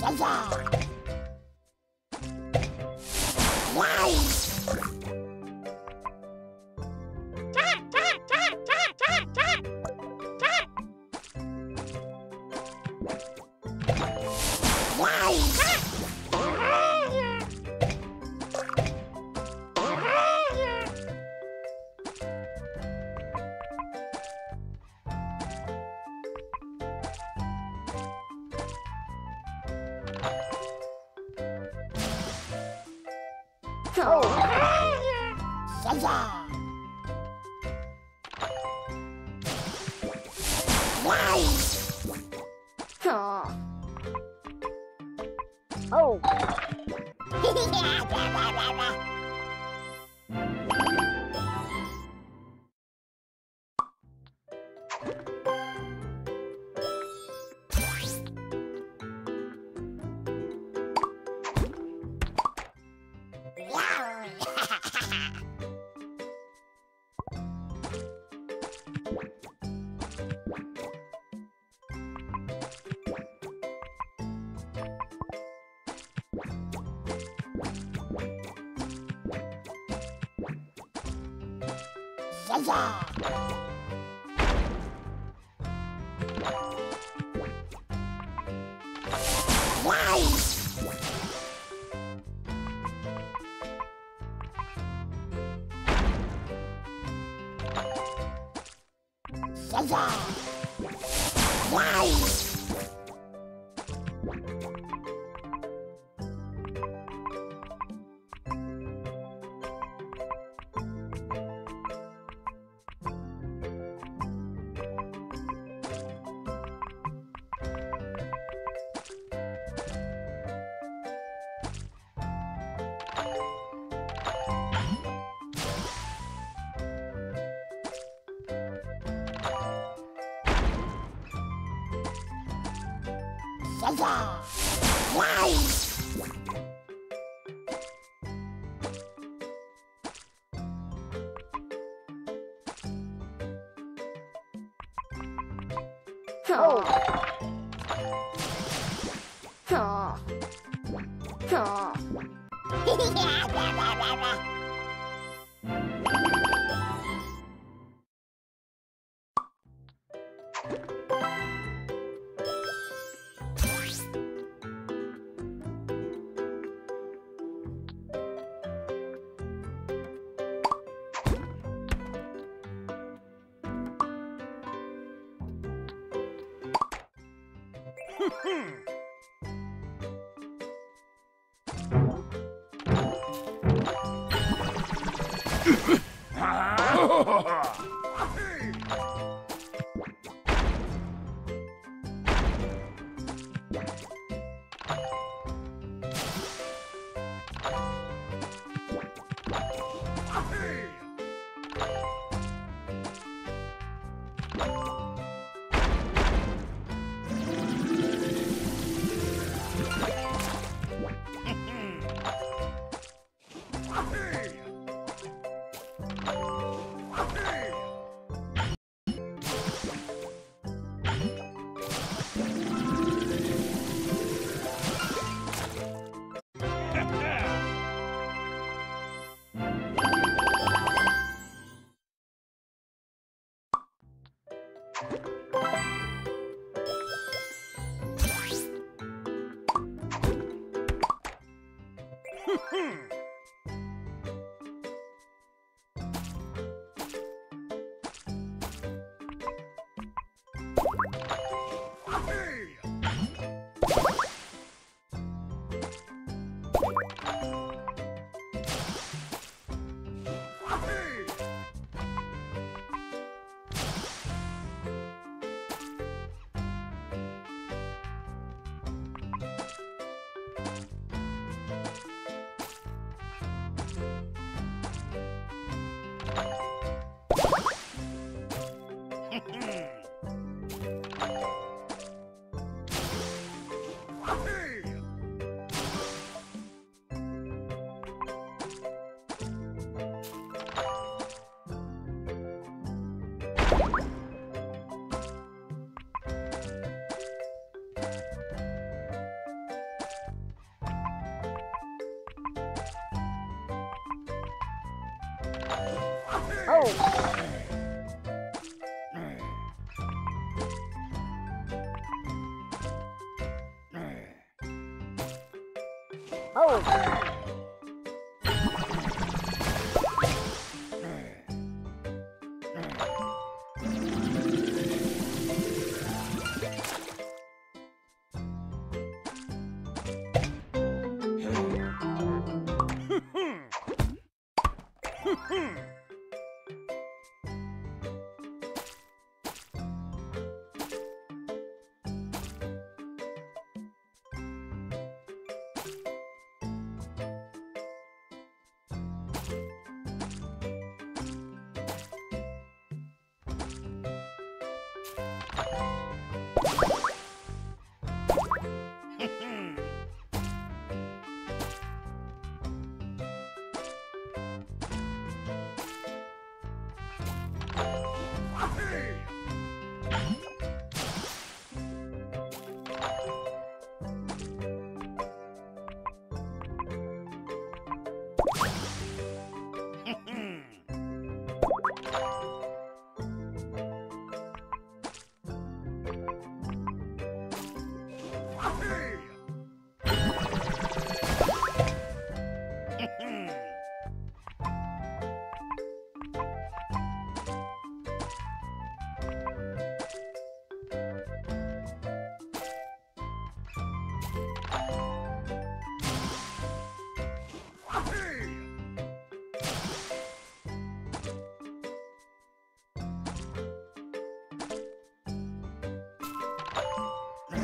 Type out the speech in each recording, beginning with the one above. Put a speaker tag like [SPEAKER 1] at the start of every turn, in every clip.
[SPEAKER 1] 呀呀 Oh. sẵn sàng Wow! Sẵn sàng Wow! Wow!
[SPEAKER 2] Oh. Oh.
[SPEAKER 1] Oh.
[SPEAKER 2] Ha ha ha! Hmm. Thank you. Oh. Hmm. hmm.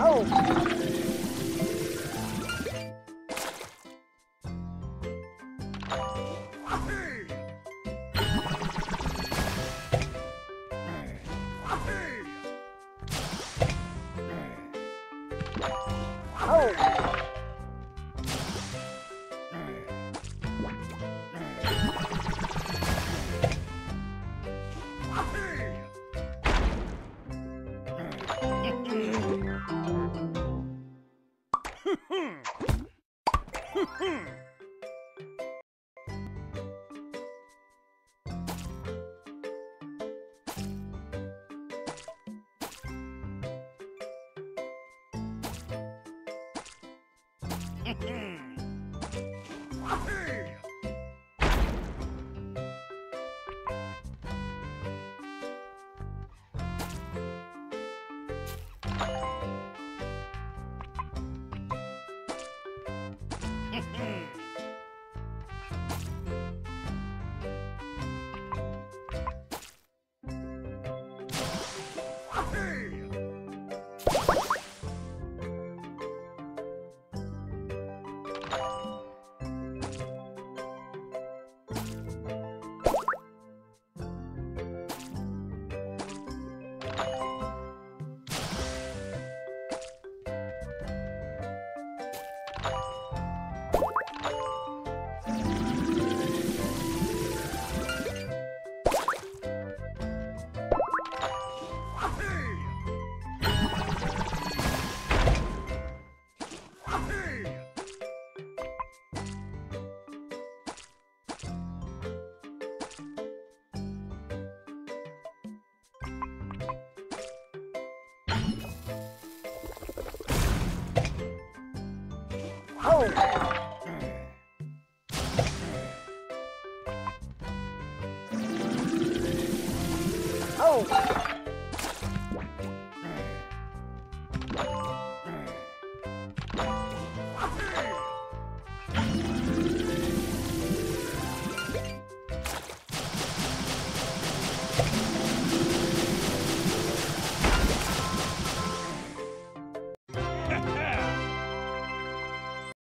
[SPEAKER 2] Oh!
[SPEAKER 3] oh.
[SPEAKER 2] Hmm. Hey! Oh!